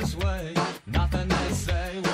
This way. Nothing to say.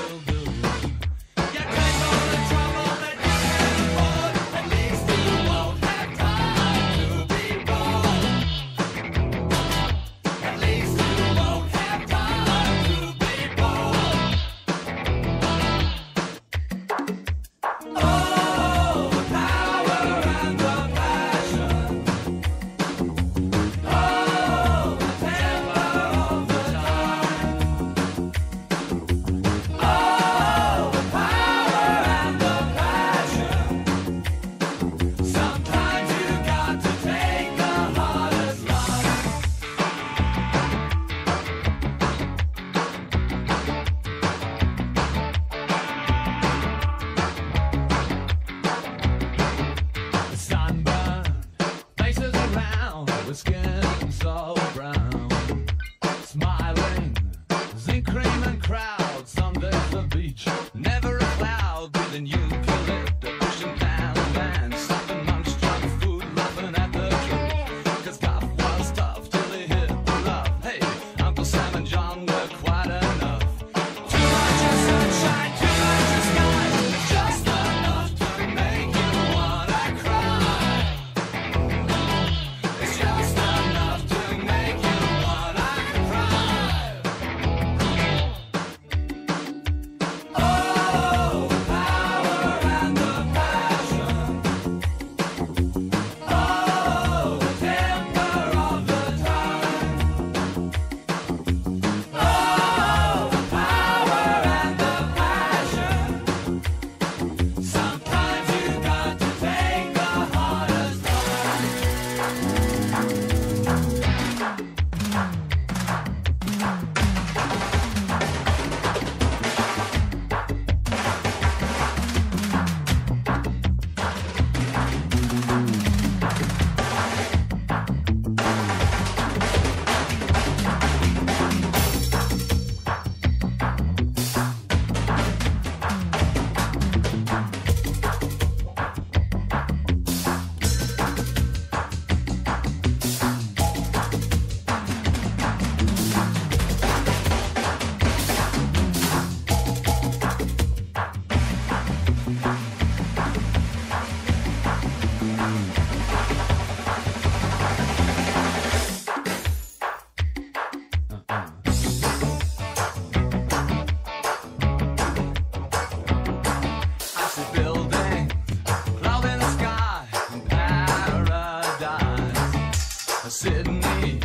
Sydney.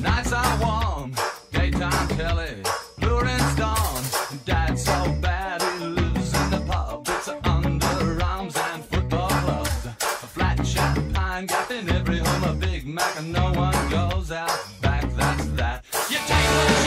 Nights are warm, daytime Kelly, blue and storm. Dad so bad he lives in the pub. It's underarms and football clubs. A flat champagne gap in every home. A Big Mac and no one goes out back. That's that. You take